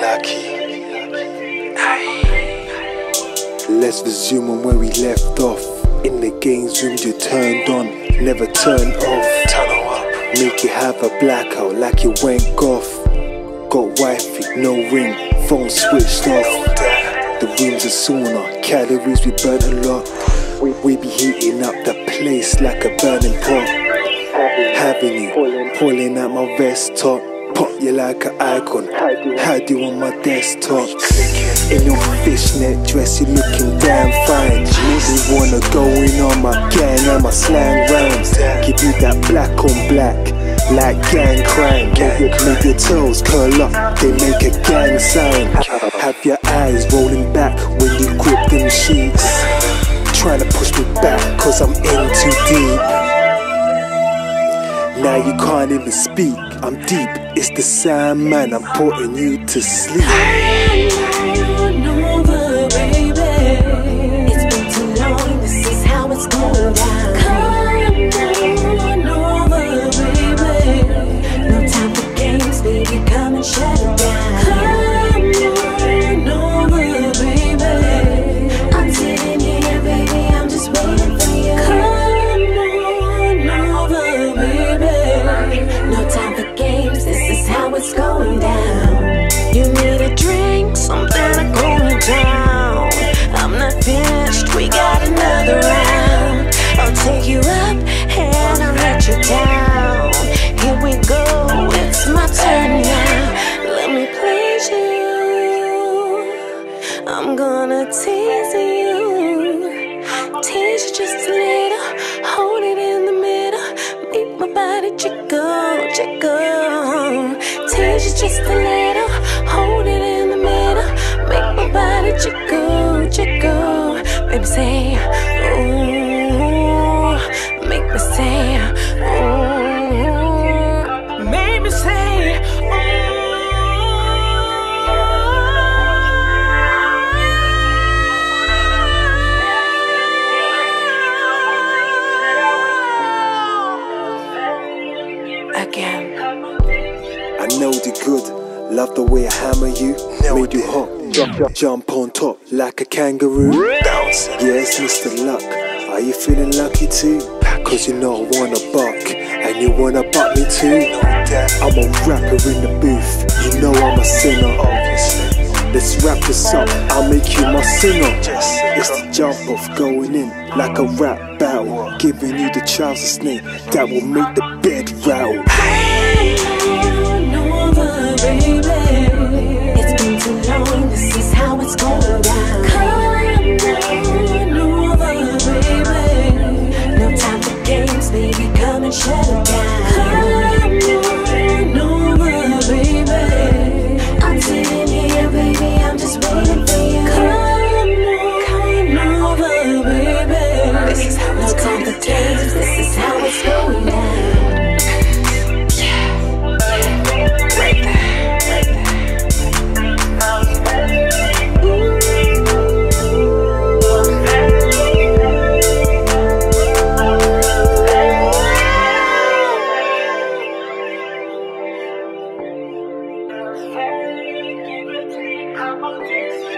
lucky. Let's resume on where we left off. In the game room you turned on, never turn off. Tunnel up. Make you have a blackout like you went golf. Got wifey, no ring, phone switched off. The rooms are sauna, calories we burn a lot. We be heating up the place like a burning pot. Having you, pulling out my vest top. Pop you like an icon, hide you on my desktop. In your fishnet dress, you looking damn fine. Me wanna go in on my gang and my slang rounds. Give you that black on black, like gang crime. Make your toes curl up, they make a gang sign. Have your eyes rolling back when you grip them sheets. Trying to push me back, cause I'm in too deep. Now you can't even speak. I'm deep. It's the Sandman. I'm putting you to sleep. Turn now. Let me please you. I'm gonna tease you. Tease you just a little, hold it in the middle. Make my body jiggle, jiggle. Tease you just a little, Again. I know the good. Love the way I hammer you. Made you hot. Jump, jump on top like a kangaroo. Bounce. Yes, Mr. Luck. Are you feeling lucky too? Cause you know I wanna buck. And you wanna buck me too? I'm a rapper in the booth. You know I'm a singer. Obviously. Let's wrap this up. I'll make you my singer. It's the jump off going in like a rap battle. Giving you the trouser snake that will make the bed rattle. Baby, come and shut it down. Thank you.